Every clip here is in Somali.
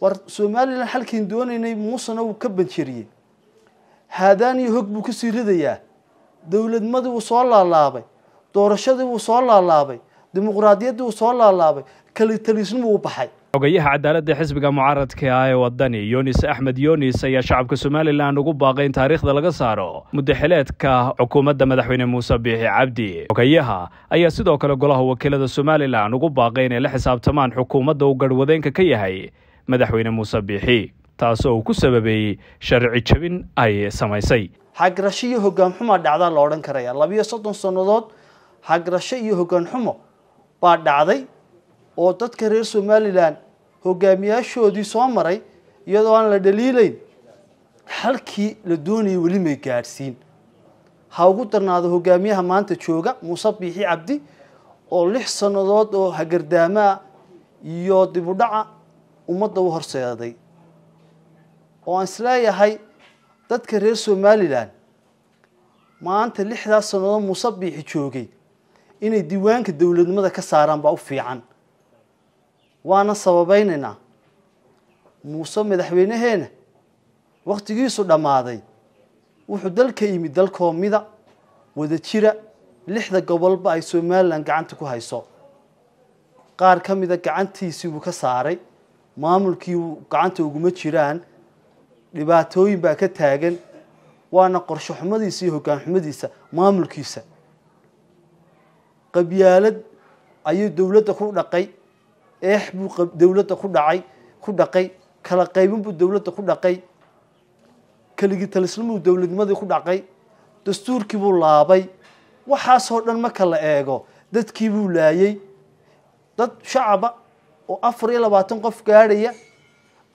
war somalilan xalkiin doonaynay muusena wuu ka banjeriyey haadaan iyo hog buu ka sii ridayaa. Dowladmadii wuu soo laalaabay. Doorashadii wuu soo laalaabay. Dimuqraadiyaddii wuu soo laalaabay. Kalitalisnimu u baxay. Xogayaha cadaaladda xisbiga mucaaradka ah ee wadani yunis axmed yunis ayaa shacabka somalilan ugu baaqay in taariikhda laga saaro muddaxileedka xukuumadda madaxweyne muuse biixi cabdi. Xogayaha ayaa sidoo kale golaha wakiilada somalilan ugu baaqay inay la xisaabtamaan xukuumadda uu garhwadeenka ka yahay madaxweyne muuse biixi taasoo uu ku sababeeyey sharci jebin ay samaysay. Xagrasho iyo hoggaan xumaa dhacdaa la odhan karaya. Labiyo soddon sannadood xagrasho iyo hoggaan xumo baa dhacday oo dadka reer somalilan hogaamiyaashoodii soo maray iyadoo aan la dhaliileyn halkii la doonayay weli may gaadhsiin. Ha ugu darnaado hogaamiyaha maanta jooga muuse biixi cabdi oo lix sannadood oo hagardaamaa iyo dibudhaca ummadda u horseeday oo aan is leeyahay dadka reer somalilan maanta lixdaas sannadood muuse biixi joogay inay diiwaanka dowladnimada ka saaraan baa u fiican. Waana sababeynaynaa muuse madaxweynaheena wakhtigiisu dhammaaday wuxuu dalka yimid dalkoo mida wada jira lixda gobolba ay somalilan gacanta ku hayso. Qaar ka mida gacantiisii buu ka saaray maamulkii gacanta uguma jiraan dhibaatooyin baa ka taagan. Waana qorsho xumadiisa iyo hoggaan xumadiisa maamulkiisa. Qabyaalad ayuu dowladda ku dhaqay eex buu dowladda ku dhacay ku dhaqay kala qaybin buu dowladda ku dhaqay keligii talisnimuu dowladnimadii ku dhaqay dastuurkii buu laabay. Waxaasoo dhan marka la eego dadkii buu laayey dad shacaba oo afar iyo labaatan qof gaadhaya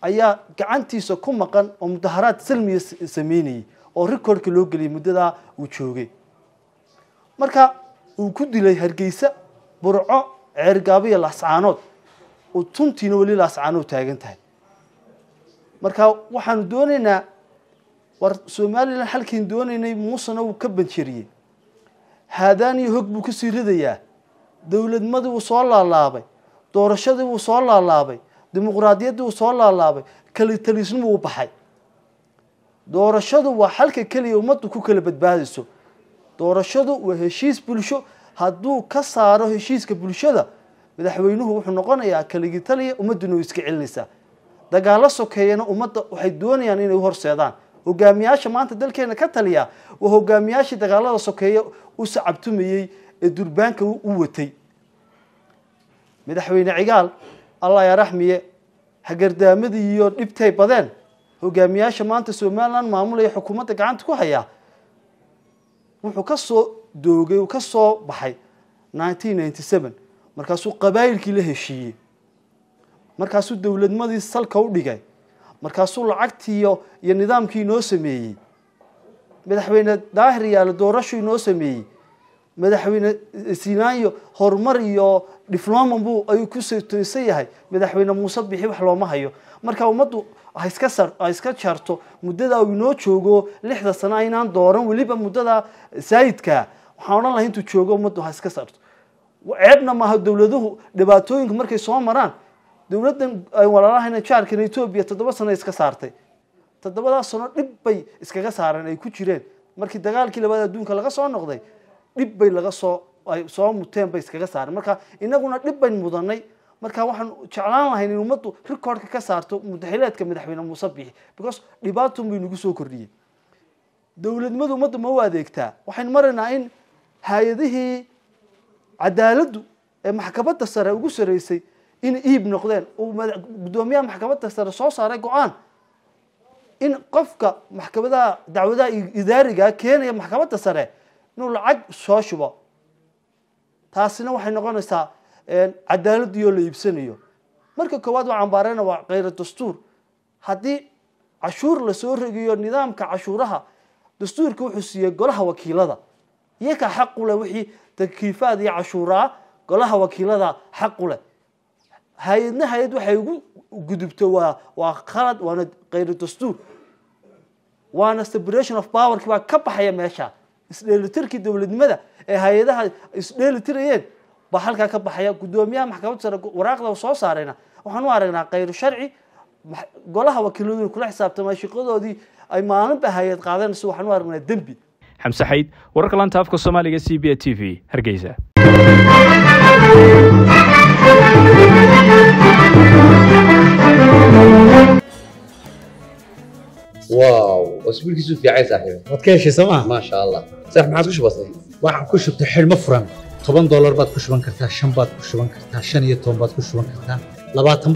ayaa gacantiisa ku maqan oo mudaharaad salmiya sameynayay oo recordka loo geliyay muddadaa uu joogay. Marka uu ku dilay hargeysa burco ceergaabo iyo laascaanood oo tuntiina weli laascaanood taagan tahay. Marka waxaanu doonaynaa war somalilan xalkiin doonaynay muusena wuu ka banjeriyey haadaan iyo hog buu ka sii ridayaa. Dowladmadii wuu soo laalaabay doorashadii wuu soo laalaabay dimuqraadiyaddii wuu soo laalaabay kalitalisnimu u baxay. Doorashadu waa xalka keliya ummaddu ku kala badbaadayso doorashadu waa heshiis bulsho. Hadduu ka saaro heshiiska bulshada madaxweynuhu wuxuu noqonayaa kaligii taliya ummadduna way iska celinaysaa dagaalo sokeeyana ummadda waxay doonayaan inay u horseedaan. Hogaamiyaasha maanta dalkeena ka taliya waa hogaamiyaashii dagaalada sokeeye u sacabtumayey ee durbaanka u watay madaxweyne cigaal allah ya raxmiye hagardaamadii iyo dhibtay badeen. Hogaamiyaasha maanta somalilan maamulaya xukuumadda gacanta ku hayaa wuxuu ka soo doogay uu ka soo baxay nineteen ninety seven. Markaasuu qabaayilkii la heshiiyey. Markaasuu dowladmadii salka u dhigay. Markaasuu lacagtii iyo iyo nidaamkii inoo sameeyey. Madaxweyne daahir yaale doorashuu inoo sameeyey madaxweyne sinaayo horumar iyo difloman buu ayuu ku saysan yahay. Madaxweyne muuse bixi wax looma hayo. Marka ummaddu ha iska sar ha iska jarto muddadaa uu inoo joogo lixda sano aynaan dooran weliba muddada saayidkaa waxaan odhan lahay intuu joogo ummaddu ha iska sarto. Ceebna maaha dowladuhu dhibaatooyinka markay soo maraan dowladdan ay walaalahayna jaarkan etoobiya toddoba sano iska saartay. Toddobadaas sano dhib bay iskaga saareen ay ku jireen. Markii dagaalkii labaad adduunka laga soo noqday dhib bay laga soo ay soo muteen bay iskaga saareen. Marka inaguna dhib bayn mudanay. Marka waxaan jeclaan lahayn in ummaddu recordka ka saarto mudaxileedka madaxweyne muuse biixi because dhibaatun bay nagu soo kordhiyey dowladnimadu ummadda ma u adeegtaa. Waxaynu maraynaa in hay'adihii cadaaladdu ee maxkamadda sare ugu sareysay in iib noqdeen uu guddoomiyaha maxkamadda sare soo saaray go'aan in qofka maxkamadaha dacwadaha idaariga keenaya maxkamadda sare inuu lacag soo shubo. Taasina waxay noqonaysaa cadaaladdiioo la iibsanayo. Marka koowaad waa cambaareyna waa kheyra dastuur. Haddii cashuur la soo rogiyo nidaamka cashuuraha dastuurka wuxuu siiyey golaha wakiilada. Iyakaa xaq u leh wixii takiifaad iyo cashuuraa golaha wakiilada xaq leh. Hay'adna hay'ad waxay ugu gudubto waa waa khalad waana kheyra dastuur. Waana separation of powerki baa ka baxaya meesha isdheelitirkii dowladnimada ee hay'adaha isdheelitirayeen baa halkaa ka baxaya guddoomiyaha maxkamad sare waraaqda soo saarayna. Waxaan u aragnaa khayr sharci golaha wakiiladuna kula xisaabtama shaqadoodii ay maalinba hay'ad qaadeen si waxaan u aragnaa dembi. Xamse xayd wararka laanta afka soomaaliga c b a t v hargeysa. Wow. اسبوعك في عايز صاحبي waad ka heshay sooma ما شاء الله صح ما عادش بسيط waxaan ku shubtay xidhmo furan toban doolar baad ku shuban kartaa shan baad ku shuban kartaa shan iyo toban baad ku shuban kartaa labaatan